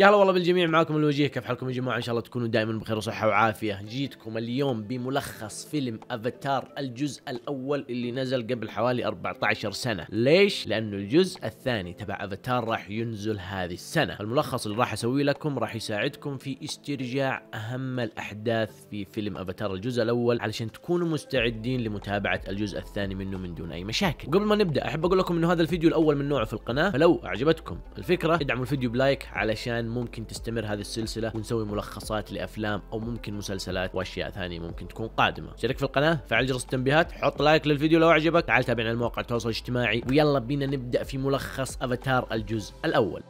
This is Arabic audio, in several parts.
يا هلا والله بالجميع معاكم الوجيه. كيف حالكم يا جماعة؟ إن شاء الله تكونوا دائما بخير وصحة وعافية. جيتكم اليوم بملخص فيلم افاتار الجزء الأول اللي نزل قبل حوالي 14 سنة. ليش؟ لأنه الجزء الثاني تبع افاتار راح ينزل هذه السنة. الملخص اللي راح أسويه لكم راح يساعدكم في استرجاع أهم الأحداث في فيلم افاتار الجزء الأول علشان تكونوا مستعدين لمتابعة الجزء الثاني منه من دون أي مشاكل. قبل ما نبدأ أحب أقول لكم إنه هذا الفيديو الأول من نوعه في القناة. فلو أعجبتكم الفكرة ادعموا الفيديو ب like علشان ممكن تستمر هذه السلسلة ونسوي ملخصات لأفلام أو ممكن مسلسلات وأشياء ثانية ممكن تكون قادمة. شارك في القناة فعل جرس التنبيهات حط like للفيديو لو اعجبك تعال تابعنا على التواصل الاجتماعي ويلا بينا نبدأ في ملخص أفاتار الجزء الأول.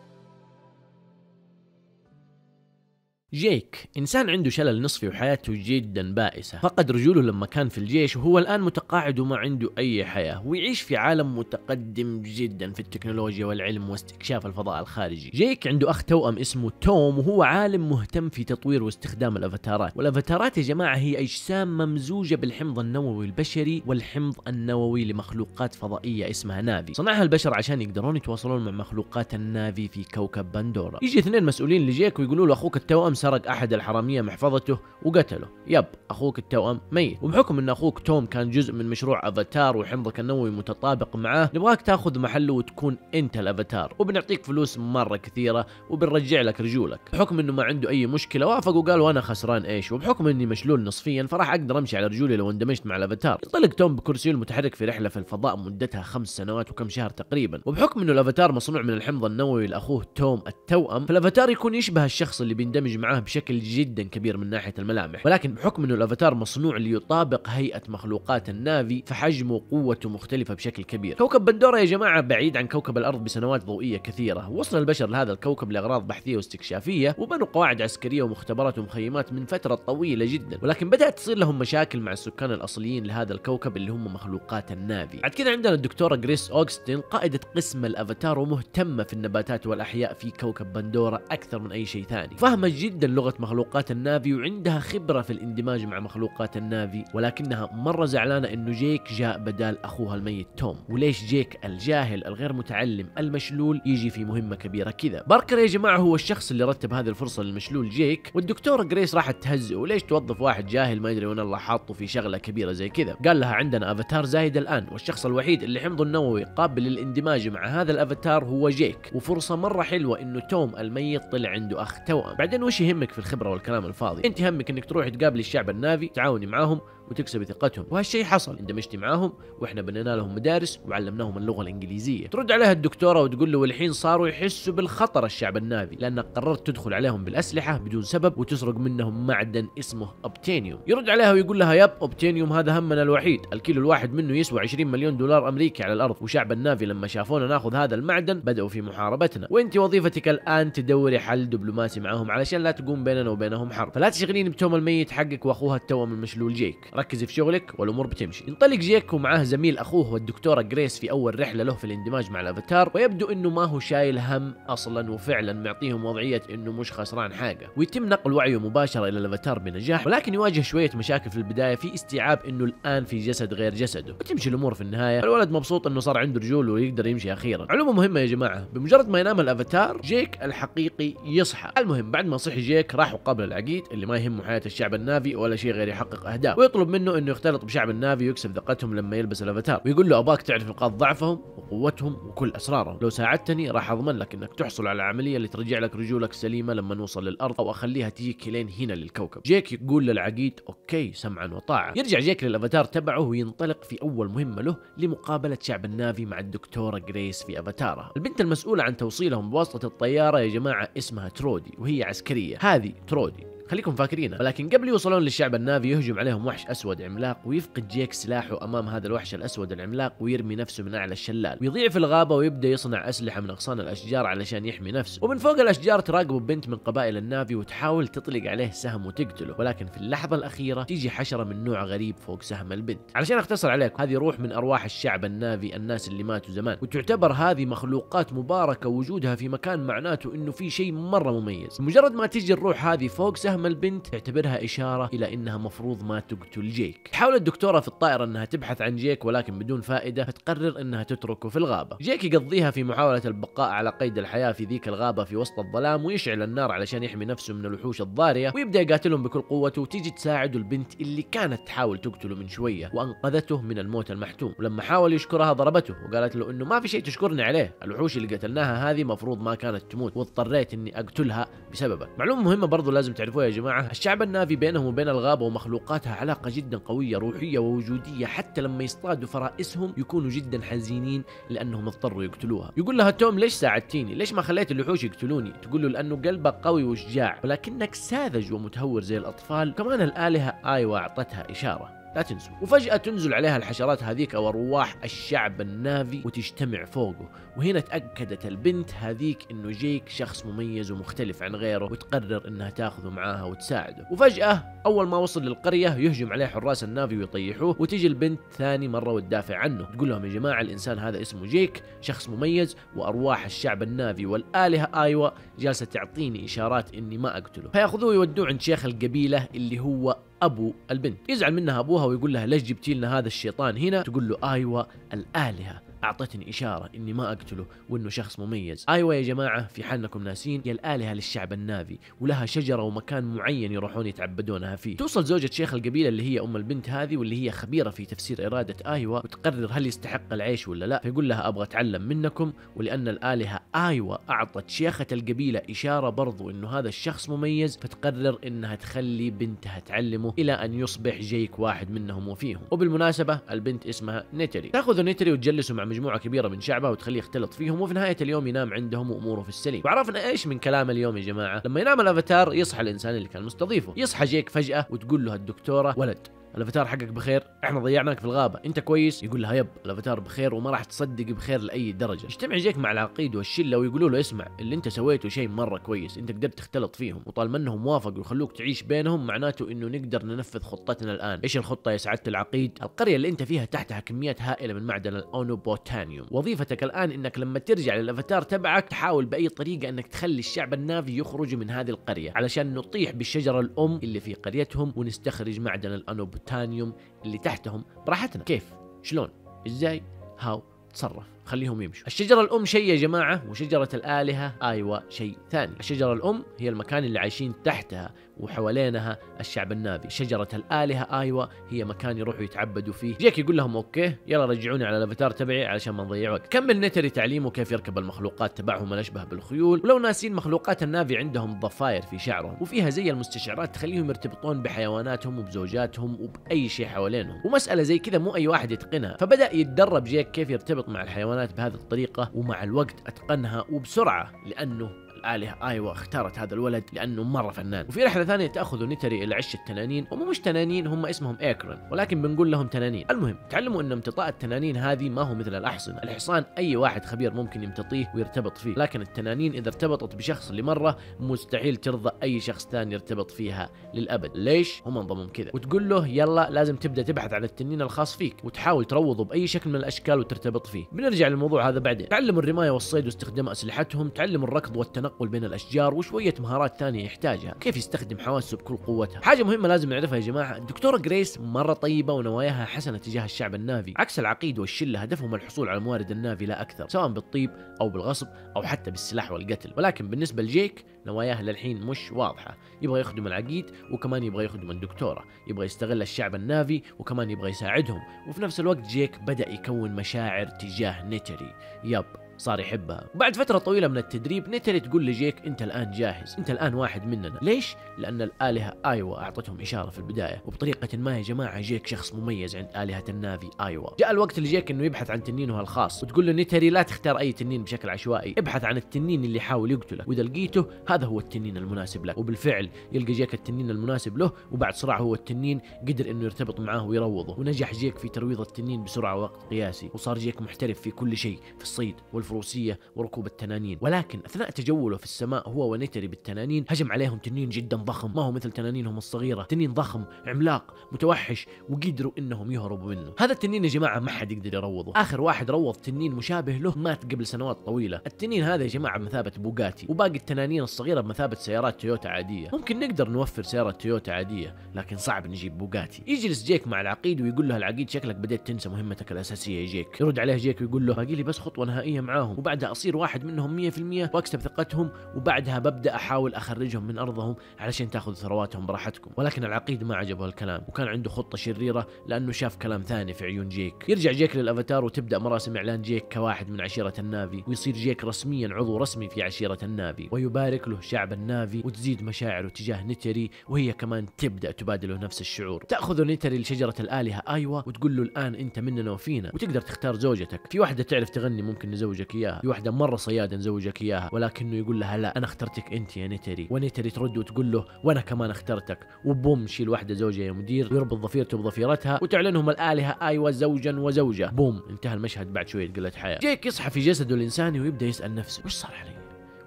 جيك. إنسان عنده شلل نصفي وحياته جدا بائسة. فقد رجوله لما كان في الجيش وهو الآن متقاعد وما عنده أي حياة. ويعيش في عالم متقدم جدا في التكنولوجيا والعلم واستكشاف الفضاء الخارجي. جيك عنده أخ توأم اسمه توم وهو عالم مهتم في تطوير واستخدام الأفاتارات. والأفاتارات يا جماعة هي أجسام ممزوجة بالحمض النووي البشري والحمض النووي لمخلوقات فضائية اسمها نافي. صنعها البشر عشان يقدرون يتواصلون مع مخلوقات النافي في كوكب بندورا يجي اثنين مسؤولين لجيك ويقولوا له أخوك التوأم سرق أحد الحرامية محفظته وقتله. يب أخوك التوأم ميت. وبحكم إن أخوك توم كان جزء من مشروع أفاتار وحمضك النووي متطابق معاه نبغاك تأخذ محله وتكون أنت الأفاتار. وبنعطيك فلوس مرة كثيرة وبنرجع لك رجولك. بحكم إنه ما عنده أي مشكلة وافق وقال وأنا خسران إيش؟ وبحكم إني مشلول نصفيا فراح أقدر أمشي على رجولي لو اندمجت مع الأفاتار. ينطلق توم بكرسيه المتحرك في رحلة في الفضاء مدتها خمس سنوات وكم شهر تقريبا. وبحكم إنه الأفاتار مصنوع من الحمض النووي لأخوه توم التوأم فالأفاتار يكون يشبه الشخص اللي بيندمج معاه بشكل جدا كبير من ناحية الملامح. ولكن بحكم إنه الأفاتار مصنوع ليطابق هيئة مخلوقات النافي فحجمه وقوته مختلفة بشكل كبير. كوكب بندورا يا جماعة بعيد عن كوكب الأرض بسنوات ضوئية كثيرة. وصل البشر لهذا الكوكب لأغراض بحثية واستكشافية وبنوا قواعد عسكرية ومختبرات ومخيمات من فترة طويلة جدا. ولكن بدأت تصير لهم مشاكل مع السكان الأصليين لهذا الكوكب اللي هم مخلوقات النافي. بعد كده عندنا الدكتورة جريس أوغستين قائدة قسم الأفاتار ومهتمة في النباتات والأحياء في كوكب بندورا أكثر من أي شيء ثاني. فاهمه جدا لغة مخلوقات النافي وعندها خبرة في الاندماج مع مخلوقات النافي. ولكنها مرة زعلانة انه جيك جاء بدال أخوها الميت توم. وليش جيك الجاهل الغير متعلم المشلول يجي في مهمة كبيرة كذا؟ باركر يا جماعة هو الشخص اللي رتب هذه الفرصة للمشلول جيك. والدكتورة جريس راحت تهزئه وليش توظف واحد جاهل ما يدري وين الله حاطه في شغلة كبيرة زي كذا؟ قال لها عندنا أفاتار زايد الآن والشخص الوحيد اللي حمضه النووي قابل للاندماج مع هذا الأفاتار هو جيك. وفرصة مرة حلوة إنه توم الميت طلع عنده أخ توأم. بعدين وش يهمك في الخبرة والكلام الفاضي. انت همك انك تروح تقابلي الشعب النافي تعاوني معاهم وتكسبي ثقتهم. وهالشيء حصل. اندمجتي معاهم وإحنا بنينا لهم مدارس وعلمناهم اللغة الإنجليزية. ترد عليها الدكتورة وتقول له والحين صاروا يحسوا بالخطر الشعب النافي لانك قررت تدخل عليهم بالأسلحة بدون سبب وتسرق منهم معدن اسمه أوبتينيوم. يرد عليها ويقول لها yep أوبتينيوم هذا همنا الوحيد. الكيلو الواحد منه يسوى 20 مليون دولار أمريكي على الأرض وشعب النافي لما شافونا ناخذ هذا المعدن بدأوا في محاربتنا. وأنت وظيفتك الآن تدوري حل دبلوماسي معهم علشان لا تقوم بيننا وبينهم حرب. فلا تشغلين بتوم الميت حقك وأخوها التوأم المشلول جيك. ركزي في شغلك والأمور بتمشي. ينطلق جيك ومعاه زميل أخوه والدكتورة جريس في أول رحلة له في الاندماج مع الأفاتار ويبدو إنه ما هو شايل هم أصلا وفعلا معطيهم وضعية إنه مش خسران حاجة. ويتم نقل وعيه مباشرة إلى الأفاتار بنجاح ولكن يواجه شوية مشاكل في البداية في استيعاب إنه الآن في جسد غير جسده. وتمشي الأمور في النهاية. الولد مبسوط إنه صار عنده رجول ويقدر يمشي أخيرا. معلومه مهمة يا جماعة. بمجرد ما ينام الأفاتار جيك الحقيقي يصحى. المهم بعد ما صحي جيك راح وقابل العقيد اللي ما يهمه حياة الشعب النافي ولا شيء غير يحقق أهداف. ويطلب منه إنه يختلط بشعب النافي ويكسب ثقتهم لما يلبس الأفاتار. ويقول له أباك تعرف نقاط ضعفهم وقوتهم وكل أسرارهم. لو ساعدتني راح أضمن لك إنك تحصل على العملية اللي ترجع لك رجولك سليمة لما نوصل للأرض أو أخليها تجيك لين هنا للكوكب. جيك يقول للعقيد okay سمعا وطاعة. يرجع جيك للأفاتار تبعه وينطلق في أول مهمة له لمقابلة شعب النافي مع الدكتورة جريس في افاتارها البنت المسؤولة عن توصيلهم بواسطة الطيارة يا جماعة اسمها ترودي وهي عسكرية. هذه ترودي. خليكم فاكرينها ولكن قبل يوصلون للشعب النافي يهجم عليهم وحش أسود عملاق ويفقد جيك سلاحه أمام هذا الوحش الأسود العملاق ويرمي نفسه من أعلى الشلال. ويضيع في الغابة ويبدأ يصنع أسلحة من أغصان الأشجار علشان يحمي نفسه. ومن فوق الأشجار تراقبه بنت من قبائل النافي وتحاول تطلق عليه سهم وتقتله. ولكن في اللحظة الأخيرة تيجي حشرة من نوع غريب فوق سهم البنت. علشان أختصر عليك هذه روح من أرواح الشعب النافي الناس اللي ماتوا زمان. وتعتبر هذه مخلوقات مباركة وجودها في مكان معناته إنه في شيء مرة مميز. مجرد ما تيجي الروح هذه فوق سهم فهم البنت تعتبرها إشارة إلى إنها مفروض ما تقتل جيك. تحاول الدكتورة في الطائرة إنها تبحث عن جيك ولكن بدون فائدة فتقرر إنها تتركه في الغابة. جيك يقضيها في محاولة البقاء على قيد الحياة في ذيك الغابة في وسط الظلام ويشعل النار علشان يحمي نفسه من الوحوش الضارية ويبدأ يقاتلهم بكل قوته وتيجي تساعده البنت اللي كانت تحاول تقتله من شوية وأنقذته من الموت المحتوم. ولما حاول يشكرها ضربته وقالت له إنه ما في شيء تشكرني عليه. الوحوش اللي قتلناها هذه مفروض ما كانت تموت واضطريت إني أقتلها بسببك معلومة مهمة برضو لازم تعرفوها جماعة الشعب النافي بينهم وبين الغابة ومخلوقاتها علاقة جدا قوية روحية ووجودية. حتى لما يصطادوا فرائسهم يكونوا جدا حزينين لأنهم اضطروا يقتلوها. يقول لها توم ليش ساعدتيني؟ ليش ما خليت الوحوش يقتلوني؟ تقول له لأنه قلبك قوي وشجاع ولكنك ساذج ومتهور زي الأطفال. كمان الآلهة آيوة أعطتها إشارة. لا تنسوا. وفجأة تنزل عليها الحشرات هذيك أو أرواح الشعب النافي وتجتمع فوقه. وهنا تأكدت البنت هذيك إنه جيك شخص مميز ومختلف عن غيره وتقرر إنها تاخذه معاها وتساعده. وفجأة أول ما وصل للقرية يهجم عليه حراس النافي ويطيحوه وتيجي البنت ثاني مرة وتدافع عنه. تقول لهم يا جماعة الإنسان هذا اسمه جيك شخص مميز وأرواح الشعب النافي والآلهة آيوة جالسة تعطيني إشارات إني ما أقتله. فيأخذوه ويودوه عند شيخ القبيلة اللي هو أبو البنت. يزعل منها أبوها ويقول لها ليش جبتي لنا هذا الشيطان هنا؟ تقول له آيوه الآلهة. أعطتني إشارة إني ما أقتله وإنه شخص مميز. آيوا يا جماعة في حال أنكم ناسين هي الآلهة للشعب النافي ولها شجرة ومكان معين يروحون يتعبدونها فيه. توصل زوجة شيخ القبيلة اللي هي أم البنت هذه واللي هي خبيرة في تفسير إرادة آيوه وتقرر هل يستحق العيش ولا لا. فيقول لها أبغى أتعلم منكم. ولأن الآلهة آيوه أعطت شيخة القبيلة إشارة برضو إنه هذا الشخص مميز فتقرر إنها تخلي بنتها تعلمه إلى أن يصبح جيك واحد منهم وفيهم. وبالمناسبة البنت اسمها نيتري. تأخذ نيتري وتجلسه مع مجموعة كبيرة من شعبها وتخليه يختلط فيهم وفي نهاية اليوم ينام عندهم وأموره في السليم. وعرفنا إيش من كلام اليوم يا جماعة؟ لما ينام الأفاتار يصحى الإنسان اللي كان مستضيفه. يصحى جيك فجأة وتقول له الدكتورة ولد الأفاتار حقك بخير إحنا ضيعناك في الغابة. أنت كويس؟ يقول لها يب الأفاتار بخير وما راح تصدق بخير لأي درجة. يجتمع جيك مع العقيد والشلة ويقولوا له اسمع اللي أنت سويته شيء مرة كويس. أنت قدرت تختلط فيهم وطالما إنهم وافقوا يخلوك تعيش بينهم معناته إنه نقدر ننفذ خطتنا الآن. إيش الخطة يا سعادة العقيد؟ القرية اللي أنت فيها تحتها كميات هائلة من معدن الأونوبوتانيوم. وظيفتك الآن إنك لما ترجع للأفاتار تبعك تحاول بأي طريقة إنك تخلي الشعب النافي يخرج من هذه القرية علشان نطيح بالشجرة الأم اللي في قريتهم ونستخرج معدن الاونوبوتانيوم اللي تحتهم براحتنا. كيف؟ شلون؟ إزاي؟ How؟ تصرف. خليهم يمشوا. الشجرة الأم شيء يا جماعة وشجرة الآلهة آيوا شيء ثاني. الشجرة الأم هي المكان اللي عايشين تحتها. وحوالينها الشعب النافي. شجرة الآلهة آيوا هي مكان يروحوا يتعبدوا فيه. جيك يقول لهم okay يلا رجعوني على الأفاتار تبعي علشان ما نضيع وقت. كمل نتري تعليمه كيف يركب المخلوقات تبعهم الأشبه بالخيول ولو ناسين مخلوقات النافي عندهم ضفاير في شعرهم وفيها زي المستشعرات تخليهم يرتبطون بحيواناتهم وبزوجاتهم وبأي شيء حوالينهم. ومسألة زي كذا مو أي واحد يتقنها. فبدأ يتدرب جيك كيف يرتبط مع الحيوانات بهذه الطريقة ومع الوقت أتقنها وبسرعة لأنه الآلهة. آيوا اختارت هذا الولد لأنه مرة فنان. وفي رحلة ثانية تأخذ نتري إلى عش التنانين هم مش تنانين هم اسمهم إيكرون ولكن بنقول لهم تنانين. المهم تعلموا أن امتطاء التنانين هذه ما هو مثل الأحصنة. الحصان أي واحد خبير ممكن يمتطيه ويرتبط فيه. لكن التنانين إذا ارتبطت بشخص لمرة مستحيل ترضى أي شخص ثاني يرتبط فيها للأبد. ليش؟ هم نظامهم كذا. وتقول له يلا لازم تبدأ تبحث عن التنين الخاص فيك. وتحاول تروضه بأي شكل من الأشكال وترتبط فيه. بنرجع للموضوع هذا بعدين. تعلموا الرماية والصيد واستخدام أسلحتهم. تعلموا الركض والتنقل. بين الأشجار وشوية مهارات ثانية يحتاجها. كيف يستخدم حواسه بكل قوتها؟ حاجة مهمة لازم نعرفها يا جماعة الدكتورة جريس مرة طيبة ونواياها حسنة تجاه الشعب النافي. عكس العقيد والشلة هدفهم الحصول على موارد النافي لا أكثر سواء بالطيب أو بالغصب أو حتى بالسلاح والقتل. ولكن بالنسبة لجيك نواياه للحين مش واضحة. يبغى يخدم العقيد وكمان يبغى يخدم الدكتورة. يبغى يستغل الشعب النافي وكمان يبغى يساعدهم. وفي نفس الوقت جيك بدأ يكون مشاعر تجاه نيتري yep. صار يحبها. وبعد فترة طويلة من التدريب نيتري تقول لجيك أنت الآن جاهز أنت الآن واحد مننا. ليش؟ لأن الآلهة آيوا أعطتهم إشارة في البداية. وبطريقة ما يا جماعة جيك شخص مميز عند آلهة النافي آيوا. جاء الوقت لجيك إنه يبحث عن تنينه الخاص. وتقول له نيتري لا تختار أي تنين بشكل عشوائي. ابحث عن التنين اللي يحاول يقتلك وإذا لقيته هذا هو التنين المناسب لك. وبالفعل يلقى جيك التنين المناسب له وبعد صراع هو التنين قدر إنه يرتبط معاه ويروضه. ونجح جيك في ترويض التنين بسرعة ووقت قياسي. وصار جيك محترف في كل شيء في الصيد والفضاء الفروسية وركوب التنانين. ولكن أثناء تجوله في السماء هو ونيتري بالتنانين هجم عليهم تنين جدا ضخم. ما هو مثل تنانينهم الصغيرة. تنين ضخم عملاق متوحش وقدروا إنهم يهربوا منه. هذا التنين يا جماعة ما حد يقدر يروضه. آخر واحد روض تنين مشابه له مات قبل سنوات طويلة. التنين هذا يا جماعة بمثابة بوغاتي وباقي التنانين الصغيرة بمثابة سيارات تويوتا عادية. ممكن نقدر نوفر سيارة تويوتا عادية لكن صعب نجيب بوغاتي. يجلس جيك مع العقيد ويقول له العقيد شكلك بديت تنسى مهمتك الأساسية يا جيك. يرد عليه جيك ويقول له باقي لي بس خطوة نهائية معاهم وبعدها أصير واحد منهم 100% وأكسب ثقتهم وبعدها ببدأ أحاول أخرجهم من أرضهم علشان تأخذ ثرواتهم براحتكم. ولكن العقيد ما عجبه الكلام وكان عنده خطة شريرة لأنه شاف كلام ثاني في عيون جيك. يرجع جيك للأفاتار وتبدأ مراسم إعلان جيك كواحد من عشيرة النافي ويصير جيك رسميا عضو رسمي في عشيرة النافي ويبارك له شعب النافي وتزيد مشاعره تجاه نيتري وهي كمان تبدأ تبادله نفس الشعور. تأخذ نيتري لشجرة الآلهة آيوا وتقول له الآن أنت مننا وفينا وتقدر تختار زوجتك. في واحدة تعرف تغني ممكن نزوجك. إياها. في واحدة مرة صيادة نزوجك إياها ولكنه يقول لها لا أنا اخترتك أنت يا نيتري. ونيتري ترد وتقول له وأنا كمان اخترتك. و boom شيل واحدة زوجه يا مدير ويربط ضفيرته بضفيرتها وتعلنهم الآلهة آيوا زوجا وزوجة. boom انتهى المشهد بعد شوية قلة حيا. جيك يصحى في جسده الإنساني ويبدأ يسأل نفسه وش صار علي؟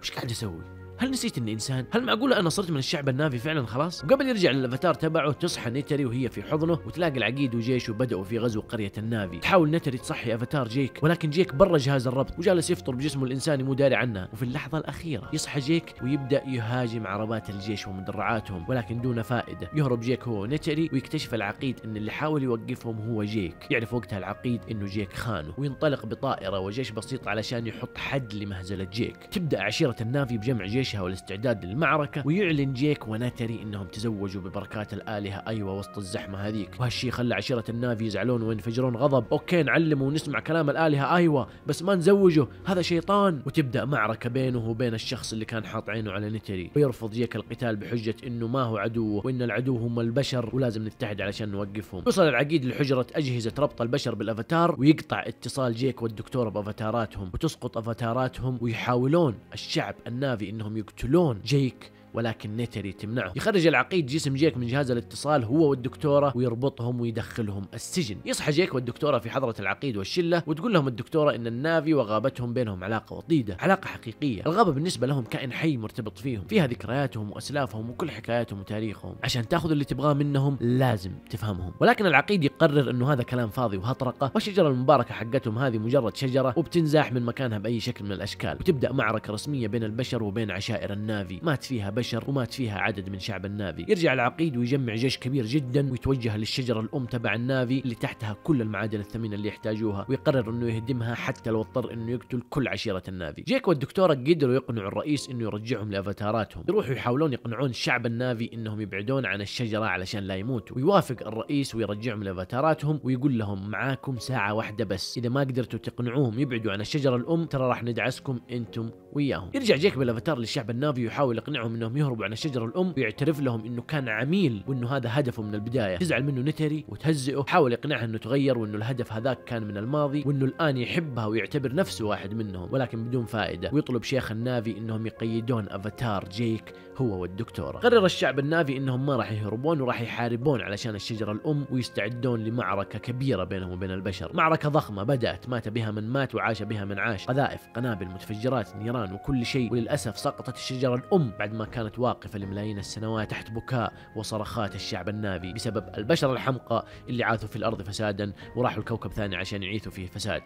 وش قاعد أسوي؟ هل نسيت إني إنسان؟ هل معقوله أنا صرت من الشعب النافي فعلا خلاص؟ وقبل يرجع للافاتار تبعه تصحى نيتري وهي في حضنه وتلاقي العقيد وجيشه بدأوا في غزو قرية النافي، تحاول نيتري تصحي أفاتار جيك ولكن جيك برا جهاز الربط وجالس يفطر بجسمه الانساني مو داري عنها، وفي اللحظة الأخيرة يصحى جيك ويبدأ يهاجم عربات الجيش ومدرعاتهم ولكن دون فائدة، يهرب جيك هو ونيتري ويكتشف العقيد إن اللي حاول يوقفهم هو جيك، يعرف وقتها العقيد إنه جيك خانه وينطلق بطائرة وجيش بسيط علشان يحط حد لمهزلة جيك، تبدأ عشيرة النافي بجمع جيشها والاستعداد للمعركة ويعلن جيك ونيتري إنهم تزوجوا ببركات الآلهة. آيوا وسط الزحمة هذيك. وهالشي خلى عشيرة النافي يزعلون وينفجرون غضب. okay نعلم ونسمع كلام الآلهة. آيوا بس ما نزوجه. هذا شيطان. وتبدأ معركة بينه وبين الشخص اللي كان حاط عينه على نتري. ويرفض جيك القتال بحجة إنه ما هو عدوه وإن العدو هم البشر ولازم نتحد علشان نوقفهم. يوصل العقيد لحجرة أجهزة ربط البشر بالأفاتار ويقطع اتصال جيك والدكتورة بأفاتاراتهم. وتسقط أفاتاراتهم ويحاولون الشعب النافي إنهم يقتلون. جيك ولكن نيتري تمنعه. يخرج العقيد جسم جيك من جهاز الاتصال هو والدكتورة ويربطهم ويدخلهم السجن. يصحى جيك والدكتورة في حضرة العقيد والشلة وتقول لهم الدكتورة إن النافي وغابتهم بينهم علاقة وطيدة علاقة حقيقية. الغابة بالنسبة لهم كائن حي مرتبط فيهم. فيها ذكرياتهم وأسلافهم وكل حكاياتهم وتاريخهم. عشان تاخذ اللي تبغاه منهم لازم تفهمهم. ولكن العقيد يقرر إنه هذا كلام فاضي وهطرقة والشجرة المباركة حقتهم هذه مجرد شجرة وبتنزاح من مكانها بأي شكل من الأشكال. وتبدأ معركة رسمية بين البشر وبين عشائر النافي. مات فيها بشر ومات فيها عدد من شعب النافي. يرجع العقيد ويجمع جيش كبير جدا ويتوجه للشجرة الأم تبع النافي اللي تحتها كل المعادن الثمينة اللي يحتاجوها ويقرر إنه يهدمها حتى لو اضطر إنه يقتل كل عشيرة النافي. جيك والدكتورة قدروا يقنعوا الرئيس إنه يرجعهم لأفاتاراتهم. يروحوا يحاولون يقنعون شعب النافي إنهم يبعدون عن الشجرة علشان لا يموتوا. ويوافق الرئيس ويرجعهم لأفاتاراتهم ويقول لهم معاكم ساعة واحدة بس. إذا ما قدرتوا تقنعوهم يبعدوا عن الشجرة الأم ترى راح ندعسكم أنتم وياهم. يرجع جيك بالأفاتار للشعب النافي ويحاول يقنعهم إنهم يهربوا عن الشجره الأم ويعترف لهم إنه كان عميل وإنه هذا هدفه من البداية. تزعل منه نتري وتهزئه حاول يقنعها إنه تغير وإنه الهدف هذاك كان من الماضي وإنه الآن يحبها ويعتبر نفسه واحد منهم ولكن بدون فائدة. ويطلب شيخ النافي إنهم يقيدون أفاتار جيك هو والدكتورة. قرر الشعب النافي إنهم ما راح يهربون وراح يحاربون علشان الشجرة الأم ويستعدون لمعركة كبيرة بينهم وبين البشر. معركة ضخمة بدأت مات بها من مات وعاش بها من عاش. قذائف قنابل متفجرات نيران وكل شيء. وللأسف سقطت الشجرة الأم بعد ما كانت واقفة لملايين السنوات تحت بكاء وصرخات الشعب النافي بسبب البشر الحمقى اللي عاثوا في الأرض فسادا وراحوا لكوكب ثاني عشان يعيثوا فيه فساد.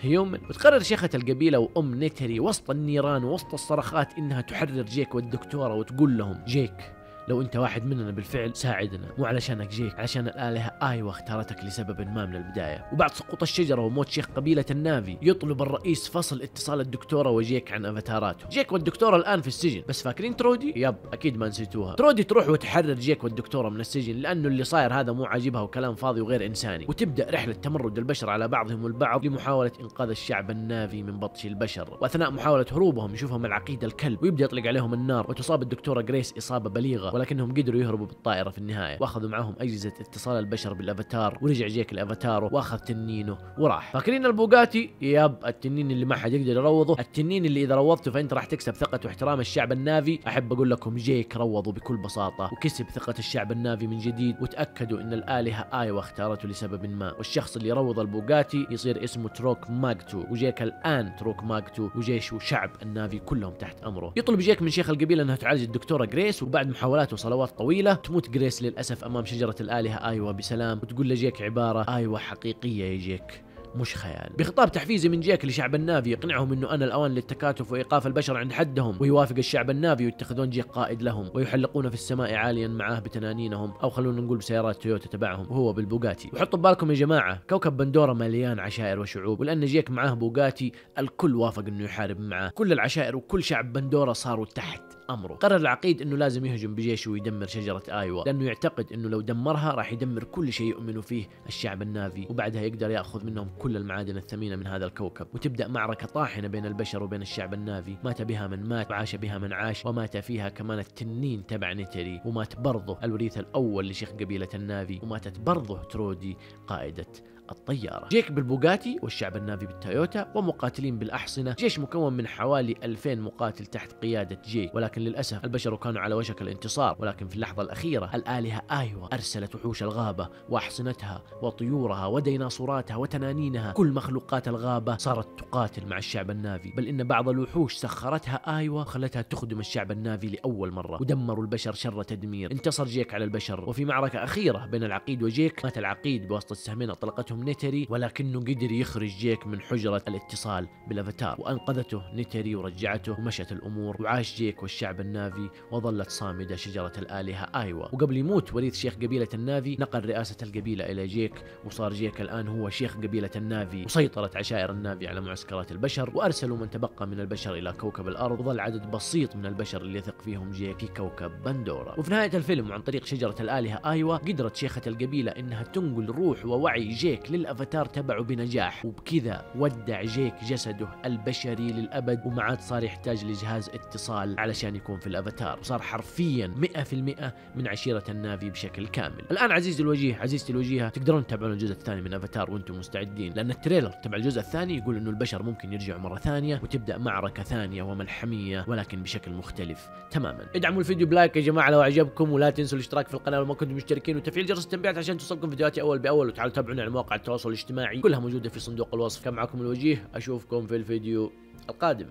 Human. وتقرر شيخة القبيلة وأم نيتري وسط النيران ووسط الصرخات إنها تحرر جيك والدكتورة وتقول لهم جيك لو انت واحد مننا بالفعل ساعدنا. مو علشانك جيك علشان الآلهة. أيوه اختارتك لسبب ما من البداية. وبعد سقوط الشجرة وموت شيخ قبيلة النافي يطلب الرئيس فصل اتصال الدكتورة وجيك عن افاتاراتهم جيك والدكتورة الآن في السجن. بس فاكرين ترودي؟ Yep أكيد ما نسيتوها. ترودي تروح وتحرر جيك والدكتورة من السجن لأنه اللي صاير هذا مو عاجبها وكلام فاضي وغير إنساني. وتبدأ رحلة تمرد البشر على بعضهم البعض لمحاولة إنقاذ الشعب النافي من بطش البشر. وأثناء محاولة هروبهم يشوفهم العقيد الكلب ويبدأ يطلق عليهم النار وتصاب الدكتورة جريس إصابة بليغة. ولكنهم قدروا يهربوا بالطائرة في النهاية. وأخذوا معهم أجهزة اتصال البشر بالأفاتار ورجع جيك لافاتاره وأخذ تنينه وراح. فاكرين البوغاتي؟ Yep التنين اللي ما حد يقدر يروضه. التنين اللي إذا روضته فأنت راح تكسب ثقة واحترام الشعب النافي. أحب أقول لكم جيك روضه بكل بساطة وكسب ثقة الشعب النافي من جديد. وتأكدوا إن الآلهة ايوا اختارته لسبب ما. والشخص اللي يروض البوغاتي يصير اسمه تروك ماجتو وجيك الآن تروك ماجتو وجيش وشعب النافي كلهم تحت أمره. يطلب جيك من شيخ القبيلة إنها تعالج الدكتورة جريس. وبعد محاولات وصلوات طويلة. تموت جريس للأسف أمام شجرة الآلهة. ايوا بسلام. وتقول لجيك عبارة. ايوا حقيقية يا جيك. مش خيال. بخطاب تحفيزي من جيك لشعب النافي يقنعهم إنه آن الأوان للتكاتف وإيقاف البشر عند حدهم. ويوافق الشعب النافي ويتخذون جيك قائد لهم. ويحلقون في السماء عاليا معاه بتنانينهم. أو خلونا نقول بسيارات تويوتا تبعهم. وهو بالبوغاتي. وحطوا ببالكم يا جماعة. كوكب بندورة مليان عشائر وشعوب. ولأن جيك معاه بوغاتي الكل وافق إنه يحارب معاه. كل العشائر وكل شعب بندورة صاروا تحت. أمره. قرر العقيد إنه لازم يهجم بجيشه ويدمر شجرة آيوا لأنه يعتقد إنه لو دمرها راح يدمر كل شيء يؤمنوا فيه الشعب النافي وبعدها يقدر يأخذ منهم كل المعادن الثمينة من هذا الكوكب. وتبدأ معركة طاحنة بين البشر وبين الشعب النافي مات بها من مات وعاش بها من عاش ومات فيها كمان التنين تبع نتري ومات برضه الوريث الأول لشيخ قبيلة النافي وماتت برضه ترودي قائدة الطيارة. جيك بالبوغاتي والشعب النافي بالتويوتا ومقاتلين بالأحصنة. جيش مكون من حوالي 2000 مقاتل تحت قيادة جيك. ولكن للأسف البشر كانوا على وشك الانتصار. ولكن في اللحظة الأخيرة الآلهة آيوا أرسلت وحوش الغابة وأحصنتها وطيورها وديناصوراتها وتنانينها. كل مخلوقات الغابة صارت تقاتل مع الشعب النافي. بل إن بعض الوحوش سخرتها آيوا وخلتها تخدم الشعب النافي لأول مرة. ودمروا البشر شر تدمير. انتصر جيك على البشر. وفي معركة أخيرة بين العقيد وجيك مات العقيد بواسطة سهمين أطلقتهم نتري ولكنه قدر يخرج جيك من حجرة الاتصال بالأفاتار. وأنقذته نتري ورجعته ومشت الأمور. وعاش جيك والشعب النافي وظلت صامدة شجرة الآلهة آيوا. وقبل يموت وريث شيخ قبيلة النافي نقل رئاسة القبيلة إلى جيك وصار جيك الآن هو شيخ قبيلة النافي. وسيطرت عشائر النافي على معسكرات البشر وأرسلوا من تبقى من البشر إلى كوكب الأرض. وظل عدد بسيط من البشر اللي يثق فيهم جيك في كوكب بندورا وفي نهاية الفيلم وعن طريق شجرة الآلهة آيوا قدرت شيخة القبيلة إنها تنقل روح ووعي جيك للأفاتار تبعه بنجاح. وبكذا ودع جيك جسده البشري للأبد وما عاد صار يحتاج لجهاز اتصال علشان يكون في الأفاتار. وصار حرفيا 100% من عشيرة النافي بشكل كامل. الآن عزيزي الوجيه عزيزتي الوجيهة تقدرون تتابعون الجزء الثاني من أفاتار وأنتم مستعدين؟ لأن ال trailer تبع الجزء الثاني يقول إنه البشر ممكن يرجعوا مرة ثانية وتبدأ معركة ثانية وملحمية ولكن بشكل مختلف تماما. ادعموا الفيديو ب like يا جماعة لو عجبكم ولا تنسوا الاشتراك في القناة لو ما كنتم مشتركين وتفعيل جرس التنبيهات عشان توصلكم فيديوهاتي أول بأول. وتعالوا تابعونا على مواقع التواصل الاجتماعي كلها موجودة في صندوق الوصف. كان معكم الوجيه أشوفكم في الفيديو القادم.